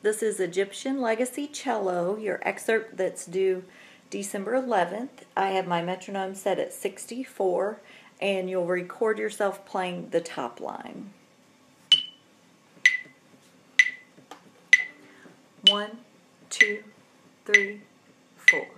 This is Egyptian Legacy Cello, your excerpt that's due December 11th. I have my metronome set at 64, and you'll record yourself playing the top line. One, two, three, four.